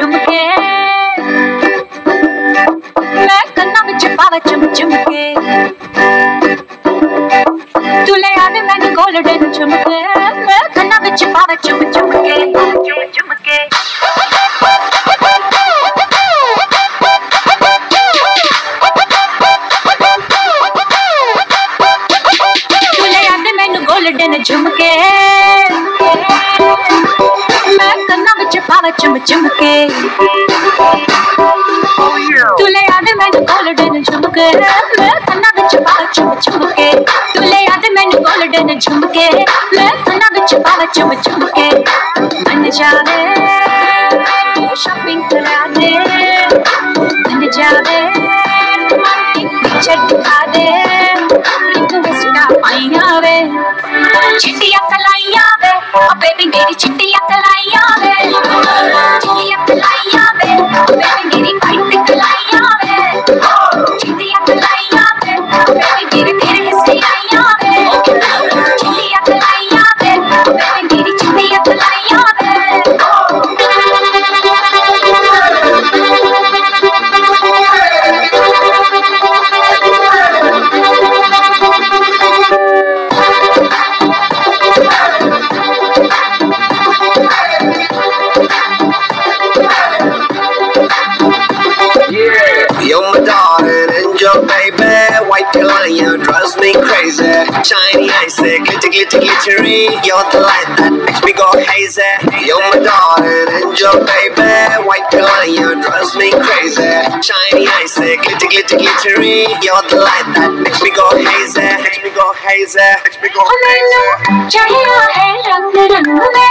चुमके मैं कन्ना में छुपावा चुम चुमके तू ले आवे मैंने गोल्डन चुमके मैं कन्ना में छुपावा चुम चुमके चुम चुमके गोल्डन झुमके आवा चुम चुम के तुले याद मैंने गोल्डन झुमके मैं सन्ना बिच पावा चुम चुम के तुले याद मैंने गोल्डन झुमके मैं सन्ना बिच पावा चुम चुम के मन जावे शॉपिंग करा दे मन जावे पिक्चर दिखा दे वे चिट्टिया कलाइया वे बेबी मेरी चिट्टिया कलाइया वे drives me crazy. Shiny icy, glitter, glitter, glittery. You're the light that makes me go hazy. You're my darling angel, baby. White lion drives me crazy. Shiny icy, glitter, glitter, glittery. You're the light that makes me go hazy. Makes me go hazy. Makes me go hazy. चढ़िया है रंग रंग में